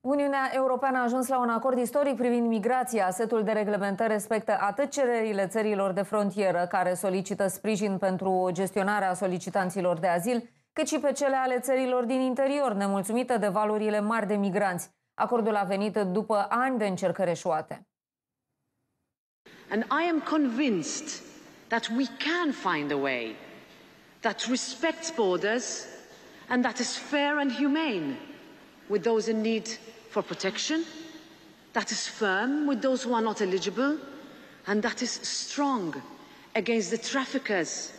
Uniunea Europeană a ajuns la un acord istoric privind migrația. Setul de reglementări respectă atât cererile țărilor de frontieră, care solicită sprijin pentru gestionarea solicitanților de azil, cât și pe cele ale țărilor din interior, nemulțumită de valurile mari de migranți. Acordul a venit după ani de încercări eșuate. And I am convinced that we can find a way that respects borders and that is fair and humane with those in need for protection, that is firm with those who are not eligible, and that is strong against the traffickers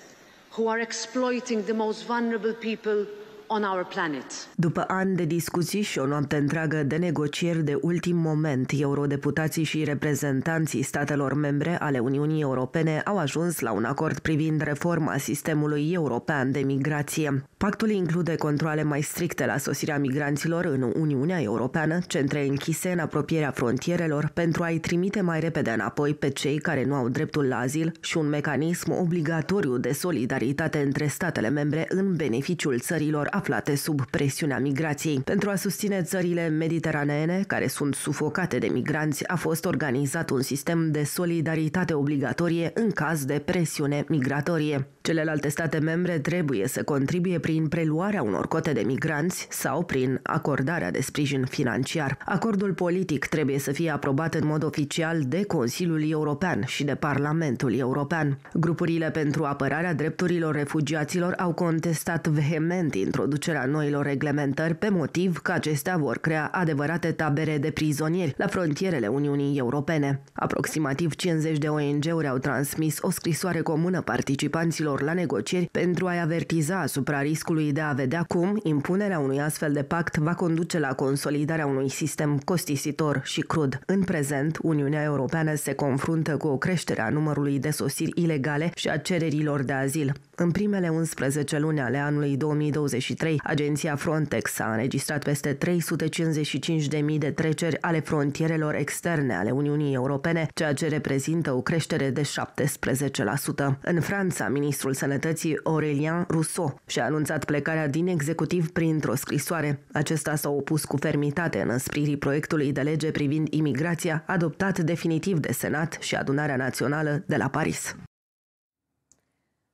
who are exploiting the most vulnerable people on our planet. După ani de discuții și o noapte întreagă de negocieri de ultim moment, eurodeputații și reprezentanții statelor membre ale Uniunii Europene au ajuns la un acord privind reforma sistemului european de migrație. Pactul include controle mai stricte la sosirea migranților în Uniunea Europeană, centre închise în apropierea frontierelor pentru a-i trimite mai repede înapoi pe cei care nu au dreptul la azil și un mecanism obligatoriu de solidaritate între statele membre în beneficiul țărilor aflate sub presiunea migrației. Pentru a susține țările mediteraneene, care sunt sufocate de migranți, a fost organizat un sistem de solidaritate obligatorie în caz de presiune migratorie. Celelalte state membre trebuie să contribuie prin preluarea unor cote de migranți sau prin acordarea de sprijin financiar. Acordul politic trebuie să fie aprobat în mod oficial de Consiliul European și de Parlamentul European. Grupurile pentru apărarea drepturilor refugiaților au contestat vehement introducerea noilor reglementări pe motiv că acestea vor crea adevărate tabere de prizonieri la frontierele Uniunii Europene. Aproximativ 50 de ONG-uri au transmis o scrisoare comună participanților la negocieri pentru a-i avertiza asupra riscului de a vedea cum impunerea unui astfel de pact va conduce la consolidarea unui sistem costisitor și crud. În prezent, Uniunea Europeană se confruntă cu o creștere a numărului de sosiri ilegale și a cererilor de azil. În primele 11 luni ale anului 2023, agenția Frontex a înregistrat peste 355.000 de treceri ale frontierelor externe ale Uniunii Europene, ceea ce reprezintă o creștere de 17%. În Franța, ministrul Sănătății Aurélien Rousseau și-a anunțat plecarea din executiv printr-o scrisoare. Acesta s-a opus cu fermitate în înspririi proiectului de lege privind imigrația, adoptat definitiv de Senat și Adunarea Națională de la Paris.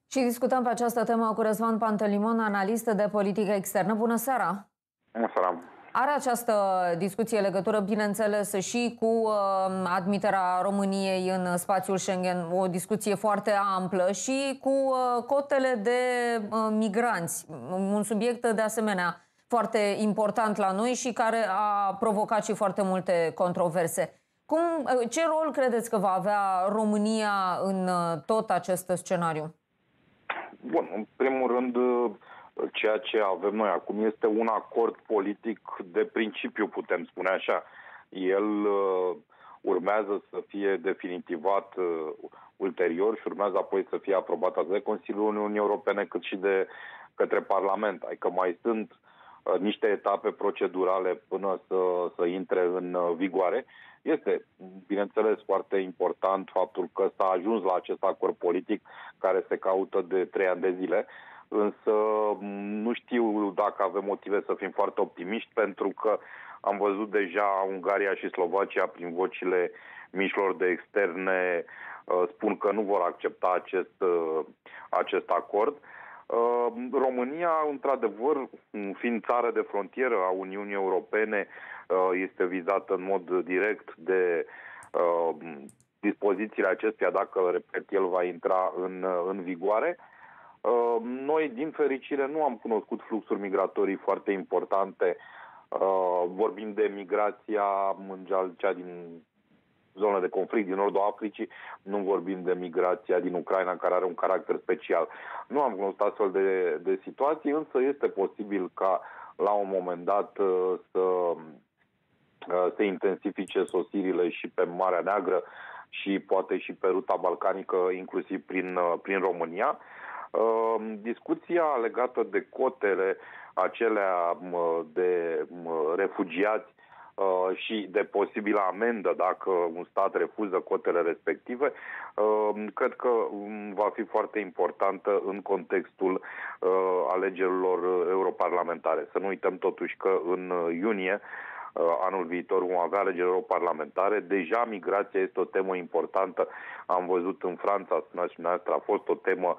Și discutăm pe această temă cu Răzvan Pantelimon, analist de politică externă. Bună seara! Bună seara! Are această discuție legătură, bineînțeles, și cu uh, admiterea României în spațiul Schengen, o discuție foarte amplă, și cu uh, cotele de uh, migranți, un subiect de asemenea foarte important la noi și care a provocat și foarte multe controverse. Cum, uh, ce rol credeți că va avea România în uh, tot acest scenariu? Bun, în primul rând, ceea ce avem noi acum este un acord politic de principiu, putem spune așa. El uh, urmează să fie definitivat uh, ulterior și urmează apoi să fie aprobat atât de Consiliul Uniunii Europene cât și de către Parlament. Adică mai sunt uh, niște etape procedurale până să, să intre în uh, vigoare. Este, bineînțeles, foarte important faptul că s-a ajuns la acest acord politic care se caută de trei ani de zile, însă nu știu dacă avem motive să fim foarte optimiști, pentru că am văzut deja Ungaria și Slovacia prin vocile mișlor de externe uh, spun că nu vor accepta acest, uh, acest acord. Uh, România, într-adevăr, fiind țară de frontieră a Uniunii Europene, este vizată în mod direct de dispozițiile acestea, dacă, repet, el va intra în, în vigoare. Uh, noi, din fericire, nu am cunoscut fluxuri migratorii foarte importante. Uh, vorbim de migrația mondial, cea din zona de conflict din nordul Africii, nu vorbim de migrația din Ucraina, care are un caracter special. Nu am cunoscut astfel de, de situații, însă este posibil ca la un moment dat uh, să se intensifice sosirile și pe Marea Neagră și poate și pe ruta balcanică, inclusiv prin, prin România. Ehm, discuția legată de cotele acelea de refugiați Uh, și de posibilă amendă dacă un stat refuză cotele respective, uh, cred că um, va fi foarte importantă în contextul uh, alegerilor europarlamentare. Să nu uităm totuși că în iunie anul viitor vom avea alegeri parlamentare. Deja migrația este o temă importantă. Am văzut în Franța, spuneați și dumneavoastră, a fost o temă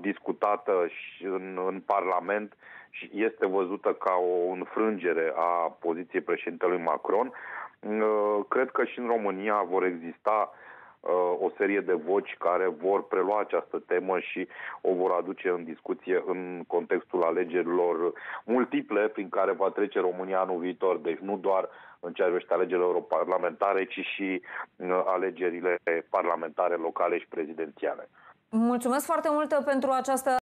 discutată și în, în Parlament și este văzută ca o înfrângere a poziției președintelui Macron. Cred că și în România vor exista Uh, o serie de voci care vor prelua această temă și o vor aduce în discuție în contextul alegerilor multiple prin care va trece România anul viitor. Deci nu doar în ceea ce privește alegerile europarlamentare, ci și uh, alegerile parlamentare locale și prezidențiale. Mulțumesc foarte mult pentru această